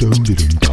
Don't